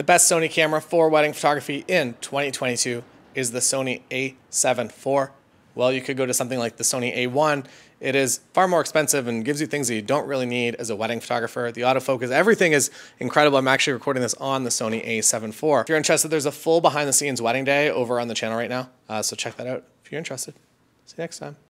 The best Sony camera for wedding photography in 2022 is the Sony a7 IV. Well, you could go to something like the Sony a1. It is far more expensive and gives you things that you don't really need as a wedding photographer. The autofocus, everything is incredible. I'm actually recording this on the Sony a7 IV. If you're interested, there's a full behind the scenes wedding day over on the channel right now. Uh, so check that out if you're interested. See you next time.